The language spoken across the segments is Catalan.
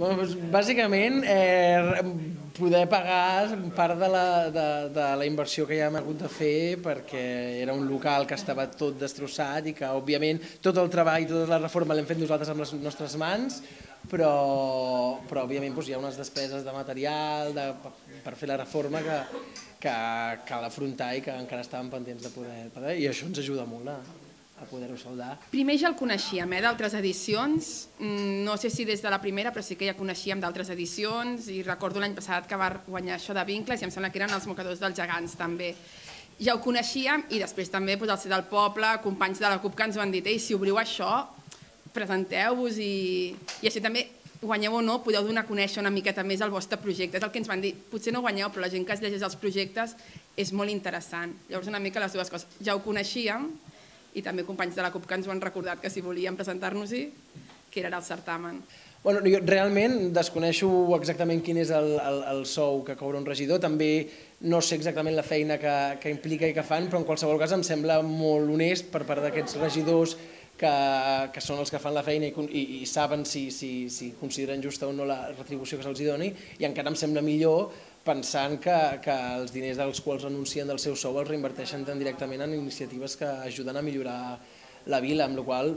Doncs, bàsicament, eh, poder pagar part de la, de, de la inversió que ja hem hagut de fer perquè era un local que estava tot destrossat i que, òbviament, tot el treball, tota la reforma l'hem fet nosaltres amb les nostres mans, però, però òbviament, doncs, hi ha unes despeses de material de, per fer la reforma que, que cal afrontar i que encara estàvem pendents de poder, i això ens ajuda molt a, a poder-ho soldar. Primer ja el coneixíem, eh, d'altres edicions, mm, no sé si des de la primera, però sí que ja coneixíem d'altres edicions, i recordo l'any passat que va guanyar això de vincles, i em sembla que eren els mocadors dels gegants també. Ja ho coneixíem, i després també doncs, el ser del poble, companys de la CUP que ens van dir, ei, si obriu això, presenteu-vos i, i així també guanyeu o no, podeu donar a conèixer una miqueta més el vostre projecte. És el que ens van dir, potser no guanyeu, però la gent que es llegeix els projectes és molt interessant. Llavors una mica les dues coses. Ja ho coneixíem i també companys de la CUP que ens ho han recordat que si volíem presentar-nos-hi, que era el certamen. Bueno, jo realment desconeixo exactament quin és el, el, el sou que cobra un regidor, també no sé exactament la feina que, que implica i que fan, però en qualsevol cas em sembla molt honest per part d'aquests regidors que, que són els que fan la feina i, i, i saben si, si, si consideren justa o no la retribució que se'ls doni, i encara em sembla millor pensant que, que els diners dels quals anuncien del seu sou els reinverteixen tan directament en iniciatives que ajuden a millorar la vila, amb la qual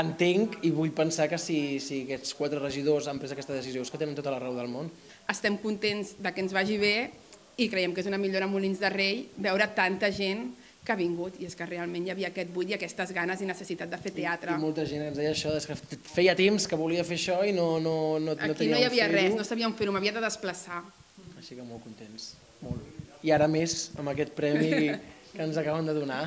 entenc i vull pensar que si, si aquests quatre regidors han pres aquesta decisió és que tenen tota la raó del món. Estem contents de que ens vagi bé i creiem que és una millora a Molins de Rei veure tanta gent que ha vingut i és que realment hi havia aquest buit i aquestes ganes i necessitat de fer teatre. I, i molta gent ens deia això, és que feia temps que volia fer això i no, no, no, Aquí no, no hi havia res, no sabíem fer-ho, m'havia de desplaçar. Així que molt contents, molt. I ara més amb aquest premi que ens acaben de donar.